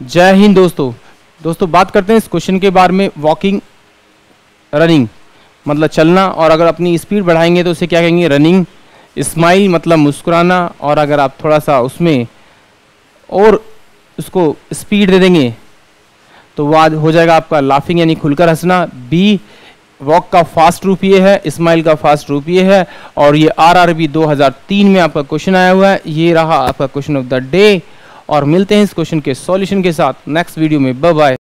जय हिंद दोस्तों। दोस्तों, बात करते हैं इस क्वेश्चन के बारे में वॉकिंग रनिंग मतलब चलना और अगर अपनी स्पीड बढ़ाएँगे तो उसे क्या कहेंगे? रनिंग स्माइल मतलब मुस्कुराना और अगर आप थोड़ा सा उसमें और उसको स्पीड दे देंगे तो वो आज हो जाएगा आपका लाफिंग यानी खुलकर हंसना। बी वॉक का फास्ट रूप ये है स्माइल का फास्ट रूप ये है और ये आर आर बी दो हज़ार तीन में आपका क्वेश्चन आया हुआ है। ये रहा आपका क्वेश्चन ऑफ़ द डे और मिलते हैं इस क्वेश्चन के सॉल्यूशन के साथ। नेक्स्ट वीडियो में बाय बाय